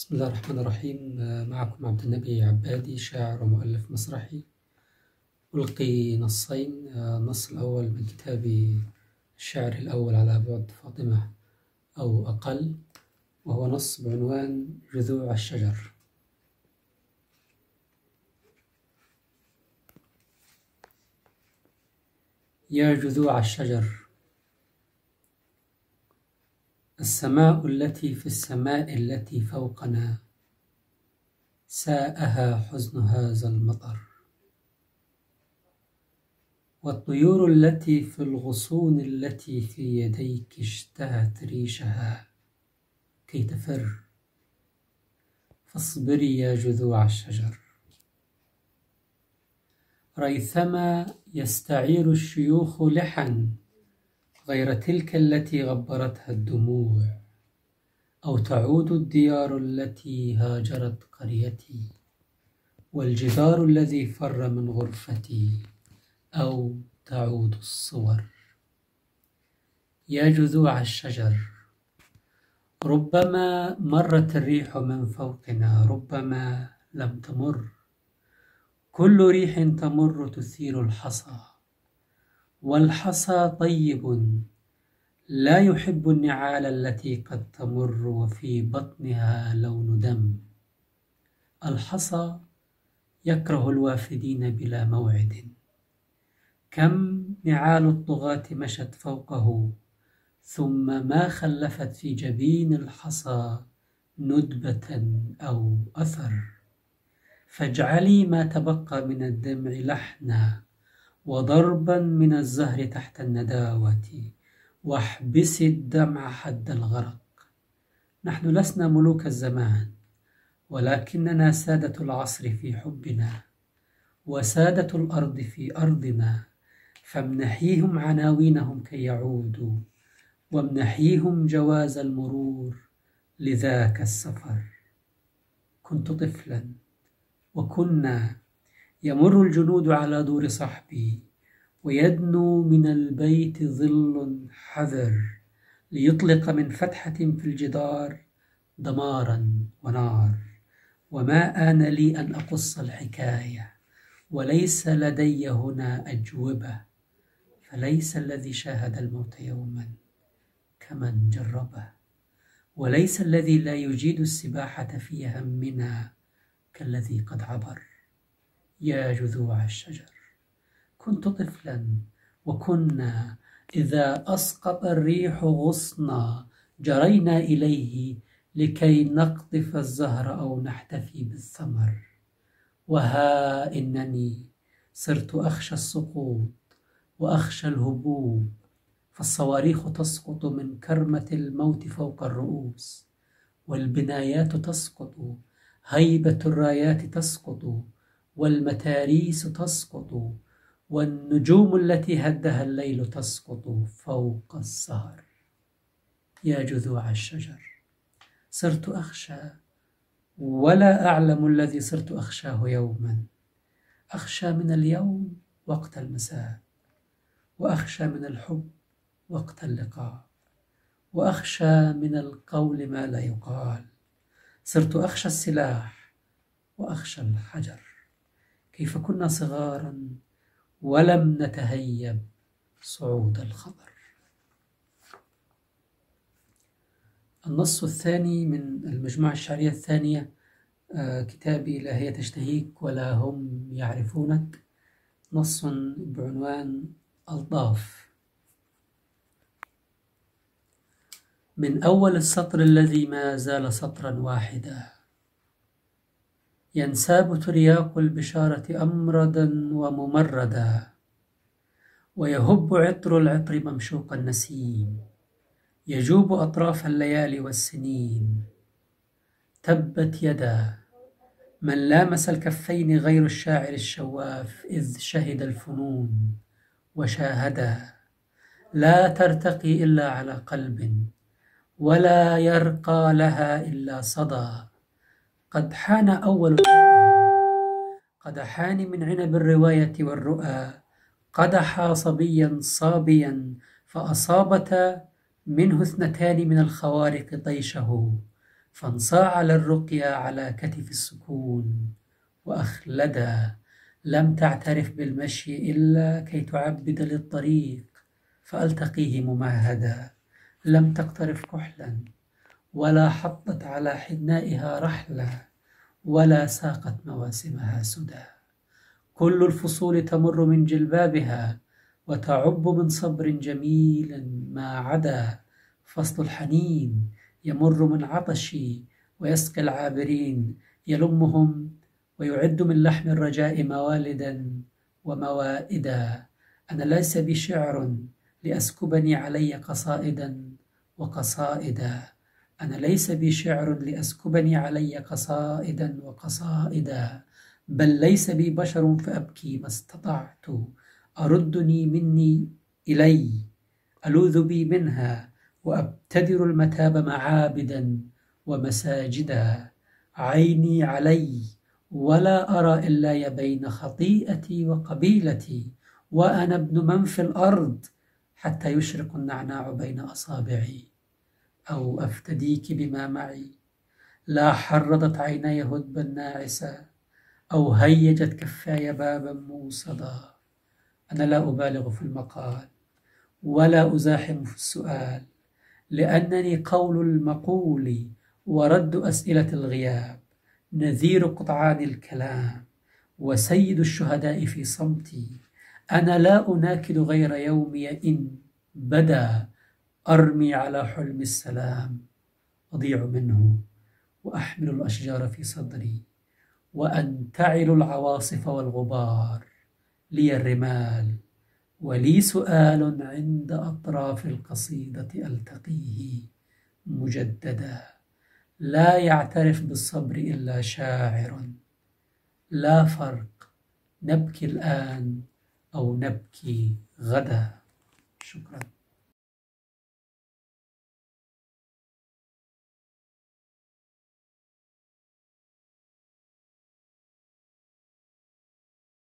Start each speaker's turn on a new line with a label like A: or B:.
A: بسم الله الرحمن الرحيم. معكم عبد النبي عبادي شاعر ومؤلف مسرحي. ألقي نصين. النص الأول من كتابي الشعر الأول على بعد فاطمة أو أقل وهو نص بعنوان جذوع الشجر. يا جذوع الشجر السماء التي في السماء التي فوقنا ساءها حزن هذا المطر. والطيور التي في الغصون التي في يديك اشتهت ريشها كي تفر. فاصبري يا جذوع الشجر. ريثما يستعير الشيوخ لحا غير تلك التي غبرتها الدموع أو تعود الديار التي هاجرت قريتي والجدار الذي فر من غرفتي أو تعود الصور. يا جذوع الشجر ربما مرت الريح من فوقنا ربما لم تمر. كل ريح تمر تثير الحصى. والحصى طيب. لا يحب النعال التي قد تمر وفي بطنها لون دم. الحصى يكره الوافدين بلا موعد. كم نعال الطغاة مشت فوقه ثم ما خلفت في جبين الحصى ندبة أو أثر. فاجعلي ما تبقى من الدمع لحنا وضربا من الزهر تحت النداوة واحبسي الدمع حد الغرق. نحن لسنا ملوك الزمان ولكننا سادة العصر في حبنا وسادة الأرض في أرضنا فامنحيهم عناوينهم كي يعودوا وامنحيهم جواز المرور لذاك السفر. كنت طفلا وكنا يمر الجنود على دور صحبي ويدنو من البيت ظل حذر ليطلق من فتحة في الجدار دمارا ونار. وما آن لي أن أقص الحكاية وليس لدي هنا أجوبة فليس الذي شاهد الموت يوما كمن جربه. وليس الذي لا يجيد السباحة في همنا كالذي قد عبر. يا جذوع الشجر. كنت طفلا وكنا إذا أسقط الريح غصنا جرينا إليه لكي نقطف الزهر أو نحتفي بالثمر وها إنني صرت أخشى السقوط وأخشى الهبوب فالصواريخ تسقط من كرمة الموت فوق الرؤوس والبنايات تسقط هيبة الرايات تسقط والمتاريس تسقط والنجوم التي هدها الليل تسقط فوق السهر. يا جذوع الشجر صرت أخشى ولا أعلم الذي صرت أخشاه يوما. أخشى من اليوم وقت المساء وأخشى من الحب وقت اللقاء وأخشى من القول ما لا يقال. صرت أخشى السلاح وأخشى الحجر. كيف كنا صغارا ولم نتهيب صعود الخطر النص الثاني من المجموعة الشعرية الثانية كتابي لا هي تشتهيك ولا هم يعرفونك. نص بعنوان ألطاف. من أول السطر الذي ما زال سطرا واحدا. ينساب ترياق البشارة أمردا وممردا ويهب عطر العطر ممشوق النسيم يجوب أطراف الليالي والسنين. تبت يدا من لامس الكفين غير الشاعر الشواف إذ شهد الفنون وشاهدا. لا ترتقي إلا على قلب ولا يرقى لها إلا صدى. قد حان أول قدحان من عنب الرواية والرؤى. قدحا صبيا صابيا فأصابتا منه اثنتان من الخوارق طيشه فانصاع للرقيا على كتف السكون. وأخلدا لم تعترف بالمشي إلا كي تعبد للطريق فألتقيه ممهدا. لم تقترف كحلا. ولا حطت على حنائها رحلا ولا ساقت مواسمها سدى. كل الفصول تمر من جلبابها وتعب من صبر جميل ما عدا. فصل الحنين يمر من عطشي ويسقي العابرين يلمهم ويعد من لحم الرجاء موالدا وموائدا. أنا ليس بي شعر لأسكبني علي قصائدا وقصائدا. أنا ليس بي شعر لأسكبني علي قصائدا وقصائدا بل ليس بي بشر فأبكي ما استطعت. أردني مني إلي ألوذ بي منها وأبتدر المتاب معابدا ومساجدا. عيني علي ولا أرى إلا بين خطيئتي وقبيلتي وأنا ابن من في الأرض حتى يشرق النعناع بين أصابعي. أو أفتديك بما معي. لا حرضت عيني هدبا ناعسا أو هيجت كفاي بابا موصدا. أنا لا أبالغ في المقال ولا أزاحم في السؤال لأنني قول المقول ورد أسئلة الغياب نذير قطعان الكلام وسيد الشهداء في صمتي. أنا لا أناكد غير يومي إن بدا أرمي على حلم السلام أضيع منه وأحمل الأشجار في صدري وأنتعل العواصف والغبار لي الرمال ولي سؤال عند أطراف القصيدة ألتقيه مجددا. لا يعترف بالصبر إلا شاعر. لا فرق نبكي الآن أو نبكي غدا. شكرا.